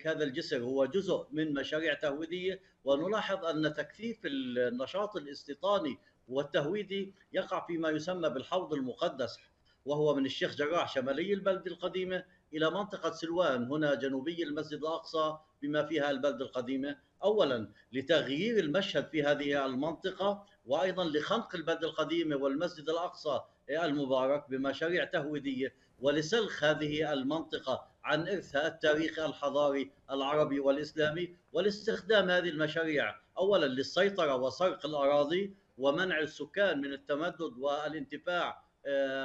ذلك هذا الجسر هو جزء من مشاريع تهويدية ونلاحظ أن تكثيف النشاط الاستيطاني والتهويدي يقع فيما يسمى بالحوض المقدس. وهو من الشيخ جراح شمالي البلدة القديمة إلى منطقة سلوان هنا جنوبي المسجد الأقصى بما فيها البلدة القديمة. أولا لتغيير المشهد في هذه المنطقة وأيضا لخنق البلدة القديمة والمسجد الأقصى المبارك بمشاريع تهويدية ولسلخ هذه المنطقة عن إرثها التاريخي الحضاري العربي والإسلامي ولاستخدام هذه المشاريع. أولا للسيطرة وسرق الأراضي ومنع السكان من التمدد والانتفاع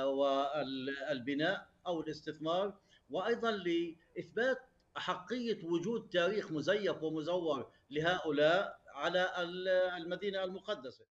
والبناء أو الاستثمار وأيضا لإثبات أحقية وجود تاريخ مزيف ومزور لهؤلاء على المدينة المقدسة.